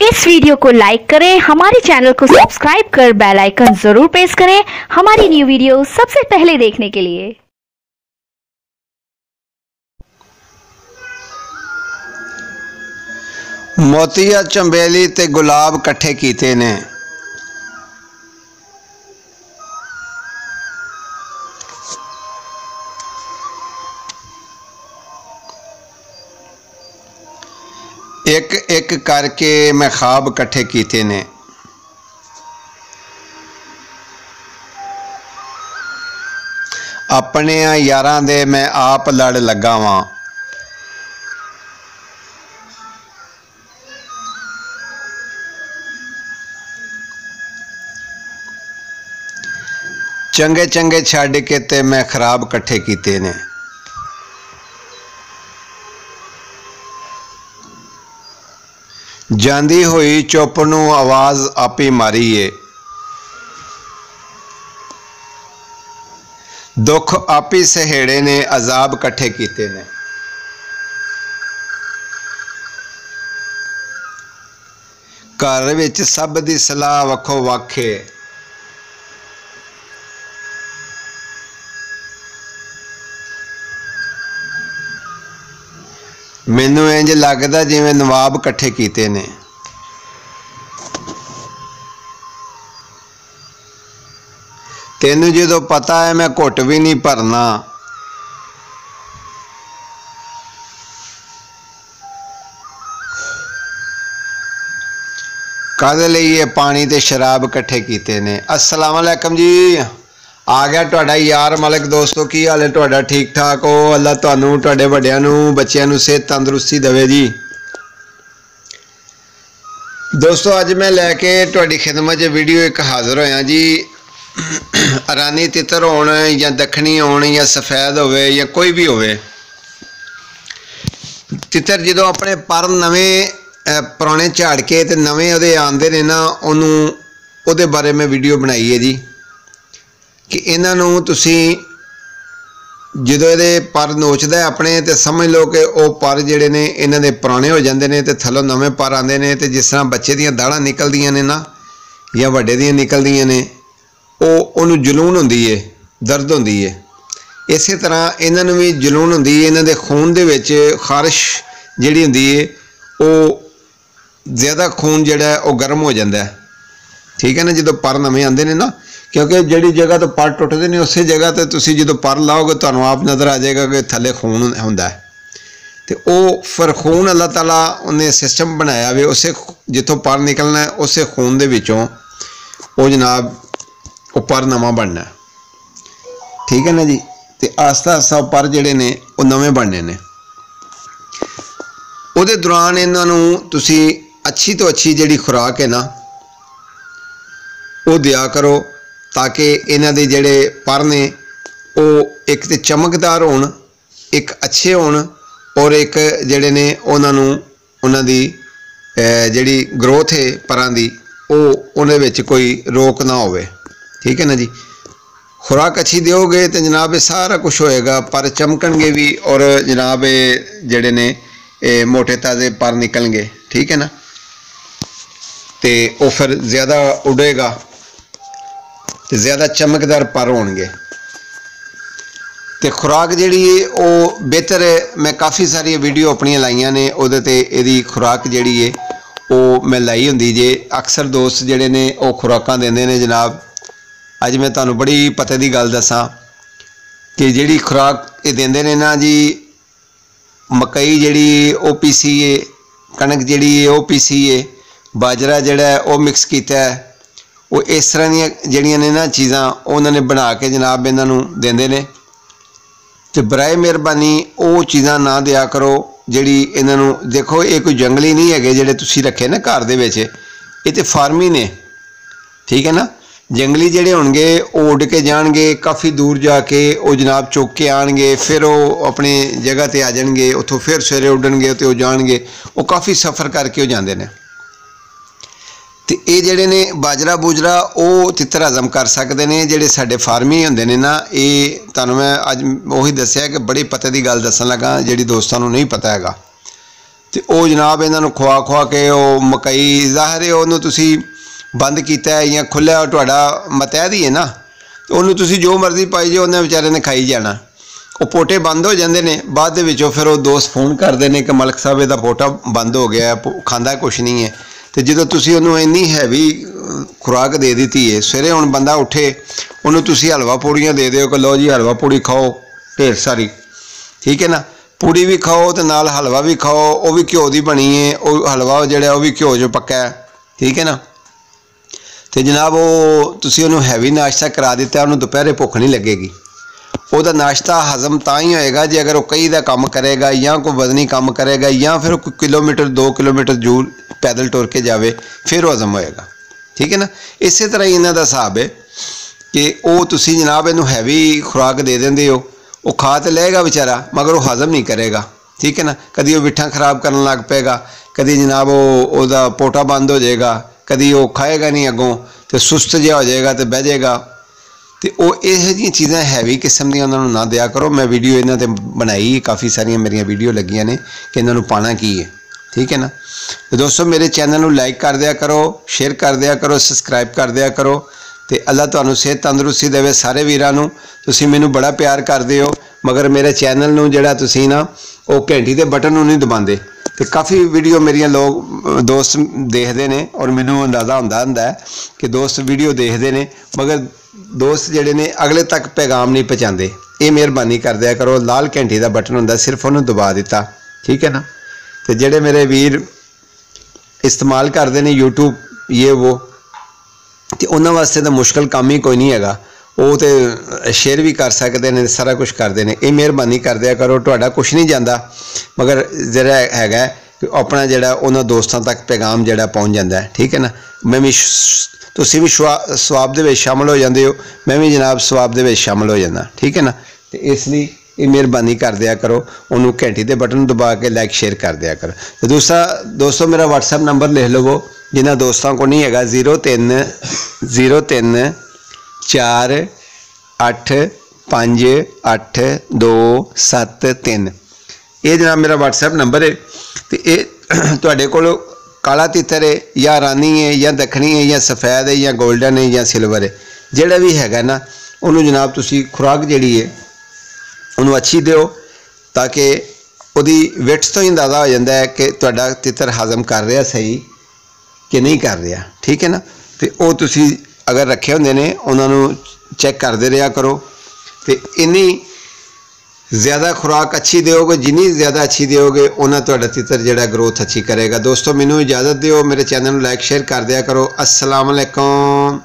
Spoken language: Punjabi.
इस वीडियो को लाइक करें हमारे चैनल को सब्सक्राइब कर बेल आइकन जरूर प्रेस करें हमारी न्यू वीडियो सबसे पहले देखने के लिए ਮੋਤੀਆ ਚੰਬੇਲੀ ਤੇ ਗੁਲਾਬ ਇਕੱਠੇ ਕੀਤੇ ਨੇ ਇੱਕ ਇੱਕ ਕਰਕੇ ਮੈਂ ਖਾਬ ਇਕੱਠੇ ਕੀਤੇ ਨੇ। ਆਪਣੇ ਯਾਰਾਂ ਦੇ ਮੈਂ ਆਪ ਲੜ ਲੱਗਾ ਵਾਂ। ਚੰਗੇ ਚੰਗੇ ਛੱਡ ਕੇ ਤੇ ਮੈਂ ਖਰਾਬ ਇਕੱਠੇ ਕੀਤੇ ਨੇ। ਜਾਂਦੀ ਹੋਈ ਚੁੱਪ ਨੂੰ ਆਵਾਜ਼ ਆਪੇ ਮਾਰੀ ਏ ਦੁੱਖ ਆਪੇ ਸਹੇੜੇ ਨੇ, ਅਜ਼ਾਬ ਇਕੱਠੇ ਕੀਤੇ ਨੇ। ਘਰ ਵਿੱਚ ਸਭ ਦੀ ਸਲਾਹ ਵੱਖੋ ਵੱਖੇ ਮੈਨੂੰ ਇੰਜ ਲੱਗਦਾ ਜਿਵੇਂ ਨਵਾਬ ਇਕੱਠੇ ਕੀਤੇ ਨੇ। ਤੈਨੂੰ ਜਦੋਂ ਪਤਾ ਹੈ ਮੈਂ ਘੁੱਟ ਵੀ ਨਹੀਂ ਭਰਨਾ। ਕਾਦੇ ਲਈ ਇਹ ਪਾਣੀ ਤੇ ਸ਼ਰਾਬ ਇਕੱਠੇ ਕੀਤੇ ਨੇ? ਅਸਲਾਮ ਅਲੈਕਮ ਜੀ। ਆ ਗਿਆ ਤੁਹਾਡਾ ਯਾਰ ਮਾਲਕ ਦੋਸਤੋ, ਕੀ ਹਾਲ ਹੈ ਤੁਹਾਡਾ? ਠੀਕ ਠਾਕ ਹੋ? ਅੱਲਾ ਤੁਹਾਨੂੰ, ਤੁਹਾਡੇ ਵੱਡਿਆਂ ਨੂੰ, ਬੱਚਿਆਂ ਨੂੰ ਸਿਹਤ ਤੰਦਰੁਸਤੀ ਦੇਵੇ ਜੀ। ਦੋਸਤੋ, ਅੱਜ ਮੈਂ ਲੈ ਕੇ ਤੁਹਾਡੀ ਖਿਦਮਤ 'ਚ ਵੀਡੀਓ ਇੱਕ ਹਾਜ਼ਰ ਹੋਇਆ ਜੀ। ਅਰਾਨੀ ਤਿੱਤਰ ਹੋਣ ਜਾਂ ਦੱਖਣੀ ਹੋਣ ਜਾਂ ਸਫੈਦ ਹੋਵੇ ਜਾਂ ਕੋਈ ਵੀ ਹੋਵੇ। ਤਿੱਤਰ ਜਦੋਂ ਆਪਣੇ ਪਰ ਨਵੇਂ ਪੁਰਾਣੇ ਝਾੜ ਕੇ ਤੇ ਨਵੇਂ ਉਹਦੇ ਆਉਂਦੇ ਨੇ ਨਾ, ਉਹਨੂੰ, ਉਹਦੇ ਬਾਰੇ ਮੈਂ ਵੀਡੀਓ ਬਣਾਈ ਹੈ ਜੀ। ਕਿ ਇਹਨਾਂ ਨੂੰ ਤੁਸੀਂ ਜਦੋਂ ਇਹਦੇ ਪਰ ਨੋਚਦਾ ਆਪਣੇ, ਤੇ ਸਮਝ ਲਓ ਕਿ ਉਹ ਪਰ ਜਿਹੜੇ ਨੇ, ਇਹਨਾਂ ਦੇ ਪੁਰਾਣੇ ਹੋ ਜਾਂਦੇ ਨੇ ਤੇ ਥੱਲੋਂ ਨਵੇਂ ਪਰ ਆਉਂਦੇ ਨੇ ਤੇ ਜਿਸ ਤਰ੍ਹਾਂ ਬੱਚੇ ਦੀਆਂ ਦਾੜਾਂ ਨਿਕਲਦੀਆਂ ਨੇ ਨਾ, ਜਾਂ ਵੱਡੇ ਦੀਆਂ ਨਿਕਲਦੀਆਂ ਨੇ, ਉਹ, ਉਹਨੂੰ ਜਲੂਣ ਹੁੰਦੀ ਏ, ਦਰਦ ਹੁੰਦੀ ਏ। ਇਸੇ ਤਰ੍ਹਾਂ ਇਹਨਾਂ ਨੂੰ ਵੀ ਜਲੂਣ ਹੁੰਦੀ ਏ, ਇਹਨਾਂ ਦੇ ਖੂਨ ਦੇ ਵਿੱਚ ਖਾਰਸ਼ ਜਿਹੜੀ ਹੁੰਦੀ ਏ, ਉਹ ਜ਼ਿਆਦਾ ਖੂਨ ਜਿਹੜਾ ਉਹ ਗਰਮ ਹੋ ਜਾਂਦਾ ਠੀਕ ਹੈ ਨਾ, ਜਦੋਂ ਪਰ ਨਵੇਂ ਆਉਂਦੇ ਨੇ ਨਾ ਕਿਉਂਕਿ ਜਿਹੜੀ ਜਗ੍ਹਾ ਤੋਂ ਪਰ ਟੁੱਟਦੇ ਨੇ, ਉਸੇ ਜਗ੍ਹਾ ਤੇ ਤੁਸੀਂ ਜਦੋਂ ਪਰ ਲਾਓਗੇ, ਤੁਹਾਨੂੰ ਆਪ ਨਜ਼ਰ ਆ ਜਾਏਗਾ ਕਿ ਥੱਲੇ ਖੂਨ ਹੁੰਦਾ ਹੈ। ਤੇ ਉਹ ਫਿਰ ਖੂਨ ਅੱਲਾਹ ਤਾਲਾ ਉਹਨੇ ਸਿਸਟਮ ਬਣਾਇਆ ਵੇ ਉਸੇ ਜਿੱਥੋਂ ਪਰ ਨਿਕਲਣਾ ਹੈ, ਉਸੇ ਖੂਨ ਦੇ ਵਿੱਚੋਂ ਉਹ ਜਨਾਬ ਉਹ ਪਰ ਨਵਾਂ ਬਣਨਾ ਠੀਕ ਹੈ ਨਾ ਜੀ? ਤੇ ਆਸਤਾ ਆਸਤਾ ਪਰ ਜਿਹੜੇ ਨੇ, ਉਹ ਨਵੇਂ ਬਣਨੇ ਨੇ। ਉਹਦੇ ਦੌਰਾਨ ਇਹਨਾਂ ਨੂੰ ਤੁਸੀਂ ਅੱਛੀ ਤੋਂ ਅੱਛੀ ਜਿਹੜੀ ਖੁਰਾਕ ਹੈ ਨਾ, ਉਹ ਦਿਆ ਕਰੋ। ਤਾਂ ਕਿ ਇਹਨਾਂ ਦੇ ਜਿਹੜੇ ਪਰ ਨੇ, ਉਹ ਇੱਕ ਤੇ ਚਮਕਦਾਰ ਹੋਣ, ਇੱਕ ਅੱਛੇ ਹੋਣ ਔਰ ਇੱਕ ਜਿਹੜੇ ਨੇ ਉਹਨਾਂ ਨੂੰ ਉਹਨਾਂ ਦੀ ਜਿਹੜੀ ਗਰੋਥ ਹੈ ਪਰਾਂ ਦੀ, ਉਹ ਉਹਦੇ ਵਿੱਚ ਕੋਈ ਰੋਕ ਨਾ ਹੋਵੇ। ਠੀਕ ਹੈ ਨਾ ਜੀ? ਖੁਰਾਕ ਅੱਛੀ ਦਿਓਗੇ ਤੇ ਜਨਾਬ ਇਹ ਸਾਰਾ ਕੁਝ ਹੋਏਗਾ, ਪਰ ਚਮਕਣਗੇ ਵੀ ਔਰ ਜਨਾਬ ਇਹ ਜਿਹੜੇ ਨੇ, ਇਹ ਮੋٹے ਤਾਜ਼ੇ ਪਰ ਨਿਕਲਣਗੇ। ਠੀਕ ਹੈ ਨਾ? ਤੇ ਉਹ ਫਿਰ ਜ਼ਿਆਦਾ ਉਡੇਗਾ। ਤੇ ਜ਼ਿਆਦਾ ਚਮਕਦਾਰ ਪਰ ਹੋਣਗੇ। ਤੇ ਖੁਰਾਕ ਜਿਹੜੀ ਹੈ ਉਹ ਬਿਹਤਰ ਹੈ ਮੈਂ ਕਾਫੀ ਸਾਰੀਆਂ ਵੀਡੀਓ ਆਪਣੀਆਂ ਲਾਈਆਂ ਨੇ, ਉਹਦੇ ਤੇ ਇਹਦੀ ਖੁਰਾਕ ਜਿਹੜੀ ਹੈ ਉਹ ਮੈਂ ਲਾਈ ਹੁੰਦੀ ਜੇ। ਅਕਸਰ ਦੋਸਤ ਜਿਹੜੇ ਨੇ, ਉਹ ਖੁਰਾਕਾਂ ਦਿੰਦੇ ਨੇ ਜਨਾਬ। ਅੱਜ ਮੈਂ ਤੁਹਾਨੂੰ ਬੜੀ ਪਤੇ ਦੀ ਗੱਲ ਦੱਸਾਂ ਕਿ ਜਿਹੜੀ ਖੁਰਾਕ ਇਹ ਦਿੰਦੇ ਨੇ ਨਾ ਜੀ, ਮਕਈ ਜਿਹੜੀ ਉਹ ਪੀਸੀ ਏ, ਕਣਕ ਜਿਹੜੀ ਹੈ ਉਹ ਪੀਸੀ ਏ। ਬਾਜਰਾ ਜਿਹੜਾ, ਉਹ ਮਿਕਸ ਕੀਤਾ ਹੈ। ਉਹ ਇਸ ਤਰ੍ਹਾਂ ਦੀਆਂ ਜਿਹੜੀਆਂ ਨੇ ਨਾ ਚੀਜ਼ਾਂ ਉਹਨਾਂ ਨੇ ਬਣਾ ਕੇ ਜਨਾਬ ਇਹਨਾਂ ਨੂੰ ਦਿੰਦੇ ਨੇ। ਤੇ ਬਰਾਏ ਮਿਹਰਬਾਨੀ ਉਹ ਚੀਜ਼ਾਂ ਨਾ ਦਿਆ ਕਰੋ ਜਿਹੜੀ ਇਹਨਾਂ ਨੂੰ, ਦੇਖੋ ਇਹ ਕੋਈ ਜੰਗਲੀ ਨਹੀਂ ਹੈਗੇ ਜਿਹੜੇ ਤੁਸੀਂ ਰੱਖੇ ਨਾ ਘਰ ਦੇ ਵਿੱਚ। ਇਹ ਤੇ ਫਾਰਮੀ ਨੇ। ਠੀਕ ਹੈ ਨਾ? ਜੰਗਲੀ ਜਿਹੜੇ ਹੋਣਗੇ ਉਹ ਉੱਡ ਕੇ ਜਾਣਗੇ, ਕਾਫੀ ਦੂਰ ਜਾ ਕੇ ਉਹ ਜਨਾਬ ਚੁੱਕ ਕੇ ਆਣਗੇ, ਫਿਰ ਉਹ ਆਪਣੇ ਜਗ੍ਹਾ ਤੇ ਆ ਜਾਣਗੇ, ਉੱਥੋਂ ਫਿਰ ਸਵੇਰੇ ਉੱਡਣਗੇ ਤੇ ਉਹ ਜਾਣਗੇ। ਉਹ ਕਾਫੀ ਸਫ਼ਰ ਕਰਕੇ ਉਹ ਜਾਂਦੇ ਨੇ। ਤੇ ਇਹ ਜਿਹੜੇ ਨੇ ਬਾਜਰਾ ਬੂਜਰਾ ਉਹ ਤਿੱਤਰ ਹਜ਼ਮ ਕਰ ਸਕਦੇ ਨੇ ਜਿਹੜੇ ਸਾਡੇ ਫਾਰਮੀ ਹੁੰਦੇ ਨੇ ਨਾ ਇਹ ਤੁਹਾਨੂੰ ਮੈਂ ਅੱਜ ਉਹੀ ਦੱਸਿਆ ਕਿ ਬੜੇ ਪਤੇ ਦੀ ਗੱਲ ਦੱਸਣ ਲੱਗਾ ਜਿਹੜੀ ਦੋਸਤਾਂ ਨੂੰ ਨਹੀਂ ਪਤਾ ਹੈਗਾ। ਤੇ ਉਹ ਜਨਾਬ ਇਹਨਾਂ ਨੂੰ ਖਵਾ ਖਵਾ ਕੇ ਉਹ ਮਕਈ ਜ਼ਾਹਿਰ ਹੈ ਉਹਨੂੰ ਤੁਸੀਂ ਬੰਦ ਕੀਤਾ ਹੈ ਜਾਂ ਖੁੱਲਿਆ ਤੁਹਾਡਾ ਮਤੈਦ ਹੀ ਹੈ ਨਾ। ਤੇ ਉਹਨੂੰ ਤੁਸੀਂ ਜੋ ਮਰਜ਼ੀ ਪਾਈ ਜੇ ਉਹਨੇ ਵਿਚਾਰੇ ਨੇ ਖਾਈ ਜਾਣਾ। ਉਹ ਪੋਟੇ ਬੰਦ ਹੋ ਜਾਂਦੇ ਨੇ ਬਾਅਦ ਦੇ ਵਿੱਚੋਂ ਫਿਰ ਉਹ ਦੋਸਤ ਫੋਨ ਕਰਦੇ ਨੇ ਕਿ ਮਲਕ ਸਾਹਿਬ ਇਹਦਾ ਪੋਟਾ ਬੰਦ ਹੋ ਗਿਆ ਹੈ, ਖਾਂਦਾ ਕੁਛ ਨਹੀਂ ਹੈ। ਤੇ ਜਦੋਂ ਤੁਸੀਂ ਉਹਨੂੰ ਇੰਨੀ ਹੈਵੀ ਖੁਰਾਕ ਦੇ ਦਿੱਤੀ ਹੈ ਸਵੇਰੇ ਹੁਣ ਬੰਦਾ ਉੱਠੇ, ਉਹਨੂੰ ਤੁਸੀਂ ਹਲਵਾ ਪੂੜੀਆਂ ਦੇ ਦਿਓ ਕਿ ਲਓ ਜੀ ਹਲਵਾ ਪੂੜੀ ਖਾਓ, ਢੇਰ ਸਾਰੀ। ਠੀਕ ਹੈ ਨਾ? ਪੂੜੀ ਵੀ ਖਾਓ ਤੇ ਨਾਲ ਹਲਵਾ ਵੀ ਖਾਓ, ਉਹ ਵੀ ਘਿਓ ਦੀ ਬਣੀ ਹੈ ਉਹ ਹਲਵਾ ਜਿਹੜਾ ਉਹ ਵੀ ਘਿਓ 'ਚ ਪੱਕਾ ਹੈ। ਠੀਕ ਹੈ ਨਾ? ਤੇ ਜਨਾਬ ਉਹ ਤੁਸੀਂ ਉਹਨੂੰ ਹੈਵੀ ਨਾਸ਼ਤਾ ਕਰਾ ਦਿੱਤਾ, ਉਹਨੂੰ ਦੁਪਹਿਰੇ ਭੁੱਖ ਨਹੀਂ ਲੱਗੇਗੀ। ਉਹਦਾ ਨਾਸ਼ਤਾ ਹਜ਼ਮ ਤਾਂ ਹੀ ਹੋਏਗਾ ਜੇ ਅਗਰ ਉਹ ਕਈ ਦਾ ਕੰਮ ਕਰੇਗਾ ਜਾਂ ਕੋਈ ਵਜ਼ਨੀ ਕੰਮ ਕਰੇਗਾ ਜਾਂ ਫਿਰ ਕੋਈ ਕਿਲੋਮੀਟਰ 2 ਕਿਲੋਮੀਟਰ ਦੂਰ ਪੈਦਲ ਟੁਰ ਕੇ ਜਾਵੇ, ਫਿਰ ਉਹ ਹਜ਼ਮ ਹੋਏਗਾ। ਠੀਕ ਹੈ ਨਾ? ਇਸੇ ਤਰ੍ਹਾਂ ਹੀ ਇਹਨਾਂ ਦਾ ਹਿਸਾਬ ਹੈ ਕਿ ਉਹ ਤੁਸੀਂ ਜਨਾਬ ਇਹਨੂੰ ਹੈਵੀ ਖੁਰਾਕ ਦੇ ਦਿੰਦੇ ਹੋ, ਉਹ ਖਾ ਤੇ ਲਏਗਾ ਵਿਚਾਰਾ, ਮਗਰ ਉਹ ਹਜ਼ਮ ਨਹੀਂ ਕਰੇਗਾ। ਠੀਕ ਹੈ ਨਾ? ਕਦੀ ਉਹ ਮਿੱਠਾ ਖਰਾਬ ਕਰਨ ਲੱਗ ਪਏਗਾ, ਕਦੀ ਜਨਾਬ ਉਹ, ਉਹਦਾ ਪੋਟਾ ਬੰਦ ਹੋ ਜਾਏਗਾ, ਕਦੀ ਉਹ ਖਾਏਗਾ ਨਹੀਂ ਅੱਗੋਂ, ਤੇ ਸੁਸਤ ਜਿਹਾ ਹੋ ਜਾਏਗਾ ਤੇ ਬਹਿ ਜਾਏਗਾ। ਤੇ ਉਹ ਇਹੋ ਜਿਹੀਆਂ ਚੀਜ਼ਾਂ ਹੈਵੀ ਕਿਸਮ ਦੀਆਂ, ਉਹਨਾਂ ਨੂੰ ਨਾ ਦਿਆ ਕਰੋ। ਮੈਂ ਵੀਡੀਓ ਇਹਨਾਂ ਤੇ ਬਣਾਈ, ਕਾਫੀ ਸਾਰੀਆਂ ਮੇਰੀਆਂ ਵੀਡੀਓ ਲੱਗੀਆਂ ਨੇ ਕਿ ਇਹਨਾਂ ਨੂੰ ਪਾਣਾ ਕੀ ਹੈ। ਠੀਕ ਹੈ ਨਾ? ਤੇ ਦੋਸਤੋ, ਮੇਰੇ ਚੈਨਲ ਨੂੰ ਲਾਈਕ ਕਰ ਦਿਆ ਕਰੋ ਸ਼ੇਅਰ ਕਰ ਦਿਆ ਕਰੋ ਸਬਸਕ੍ਰਾਈਬ ਕਰ ਦਿਆ ਕਰੋ ਤੇ ਅੱਲਾ ਤੁਹਾਨੂੰ ਸਿਹਤ ਤੰਦਰੁਸਤੀ ਦੇਵੇ ਸਾਰੇ ਵੀਰਾਂ ਨੂੰ। ਤੁਸੀਂ ਮੈਨੂੰ ਬੜਾ ਪਿਆਰ ਕਰਦੇ ਹੋ, ਮਗਰ ਮੇਰੇ ਚੈਨਲ ਨੂੰ ਜਿਹੜਾ ਤੁਸੀਂ ਨਾ, ਉਹ ਘੰਟੀ ਦੇ ਬਟਨ ਨੂੰ ਨਹੀਂ ਦਬਾਉਂਦੇ। ਤੇ ਕਾਫੀ ਵੀਡੀਓ ਮੇਰੀਆਂ ਲੋਕ ਦੋਸਤ ਦੇਖਦੇ ਨੇ ਔਰ ਮੈਨੂੰ ਅੰਦਾਜ਼ਾ ਹੁੰਦਾ ਹੁੰਦਾ ਕਿ ਦੋਸਤ ਵੀਡੀਓ ਦੇਖਦੇ ਨੇ, ਮਗਰ ਦੋਸਤ ਜਿਹੜੇ ਨੇ ਅਗਲੇ ਤੱਕ ਪੈਗਾਮ ਨਹੀਂ ਪਹੁੰਚਾਉਂਦੇ। ਇਹ ਮਿਹਰਬਾਨੀ ਕਰ ਦਿਆ ਕਰੋ, ਲਾਲ ਘੰਟੀ ਦਾ ਬਟਨ ਹੁੰਦਾ, ਸਿਰਫ ਉਹਨੂੰ ਦਬਾ ਦਿੱਤਾ। ਠੀਕ ਹੈ ਨਾ? ਤੇ ਜਿਹੜੇ ਮੇਰੇ ਵੀਰ ਇਸਤੇਮਾਲ ਕਰਦੇ ਨੇ YouTube ਇਹ ਉਹ ਤੇ ਉਹਨਾਂ ਵਾਸਤੇ ਤਾਂ ਮੁਸ਼ਕਲ ਕੰਮ ਹੀ ਕੋਈ ਨਹੀਂ ਹੈਗਾ। ਉਹ ਤੇ ਸ਼ੇਅਰ ਵੀ ਕਰ ਸਕਦੇ ਨੇ, ਸਾਰਾ ਕੁਝ ਕਰਦੇ ਨੇ। ਇਹ ਮਿਹਰਬਾਨੀ ਕਰਦਿਆ ਕਰੋ, ਤੁਹਾਡਾ ਕੁਝ ਨਹੀਂ ਜਾਂਦਾ। ਮਗਰ ਜਿਹੜਾ ਹੈਗਾ ਕਿ ਆਪਣਾ ਜਿਹੜਾ ਉਹਨਾਂ ਦੋਸਤਾਂ ਤੱਕ ਪੈਗਾਮ ਜਿਹੜਾ ਪਹੁੰਚ ਜਾਂਦਾ ਹੈ, ਠੀਕ ਹੈ ਨਾ? ਮੈਂ ਵੀ ਤੁਸੀਂ ਵੀ ਸ਼ਵਾ- ਸਵਾਬ ਦੇ ਵਿੱਚ ਸ਼ਾਮਲ ਹੋ ਜਾਂਦੇ ਹੋ। ਮੈਂ ਵੀ ਜਨਾਬ ਸਵਾਬ ਦੇ ਵਿੱਚ ਸ਼ਾਮਲ ਹੋ ਜਾਂਦਾ, ਠੀਕ ਹੈ ਨਾ? ਤੇ ਇਸ ਲਈ ਇਹ ਮਿਹਰਬਾਨੀ ਕਰ ਦਿਆ ਕਰੋ। ਉਹਨੂੰ ਘੰਟੀ ਦੇ ਬਟਨ ਦਬਾ ਕੇ ਲਾਈਕ ਸ਼ੇਅਰ ਕਰ ਦਿਆ ਕਰੋ। ਤੇ ਦੂਸਰਾ, ਦੋਸਤੋ, ਮੇਰਾ WhatsApp ਨੰਬਰ ਲਿਖ ਲਵੋ, ਜਿਨ੍ਹਾਂ ਦੋਸਤਾਂ ਕੋਲ ਨਹੀਂ ਹੈਗਾ 03 03 4 8 5 8 2 7 3 ਇਹ ਜਨਾਬ ਮੇਰਾ WhatsApp ਨੰਬਰ ਹੈ ਤੇ ਇਹ ਤੁਹਾਡੇ ਕੋਲ ਕਾਲਾ ਤਿੱਤਰ ਹੈ ਜਾਂ ਰਾਨੀ ਹੈ ਜਾਂ ਦੱਖਣੀ ਹੈ ਜਾਂ ਸਫੈਦ ਹੈ ਜਾਂ 골ਡਨ ਹੈ ਜਾਂ ਸਿਲਵਰ ਹੈ ਜਿਹੜਾ ਵੀ ਹੈਗਾ ਨਾ, ਉਹਨੂੰ ਜਨਾਬ ਤੁਸੀਂ ਖੁਰਾਕ ਜਿਹੜੀ ਹੈ ਉਹਨੂੰ ਅੱਛੀ ਦਿਓ ਤਾਂ ਕਿ ਉਹਦੀ ਵਿਟਸ ਤੋਂ ਹੀ ਅੰਦਾਜ਼ਾ ਹੋ ਜਾਂਦਾ ਹੈ ਕਿ ਤੁਹਾਡਾ ਤਿੱਤਰ ਹਾਜ਼ਮ ਕਰ ਰਿਹਾ ਸਹੀ ਕਿ ਨਹੀਂ ਕਰ ਰਿਹਾ। ਠੀਕ ਹੈ ਨਾ? ਤੇ ਉਹ ਤੁਸੀਂ ਅਗਰ ਰੱਖੇ ਹੁੰਦੇ ਨੇ, ਉਹਨਾਂ ਨੂੰ ਚੈੱਕ ਕਰਦੇ ਰਿਹਾ ਕਰੋ ਤੇ ਇੰਨੀ ਜ਼ਿਆਦਾ ਖੁਰਾਕ ਅੱਛੀ ਦਿਓਗੇ, ਜਿੰਨੀ ਜ਼ਿਆਦਾ ਅੱਛੀ ਦਿਓਗੇ, ਉਹਨਾਂ ਤੁਹਾਡਾ ਤਿੱਤਰ ਜਿਹੜਾ ਗਰੋਥ ਅੱਛੀ ਕਰੇਗਾ। ਦੋਸਤੋ, ਮੈਨੂੰ ਇਜਾਜ਼ਤ ਦਿਓ, ਮੇਰੇ ਚੈਨਲ ਨੂੰ ਲਾਈਕ ਸ਼ੇਅਰ ਕਰ ਦਿਆ ਕਰੋ। ਅਸਲਾਮ ਅਲੈਕੁਮ।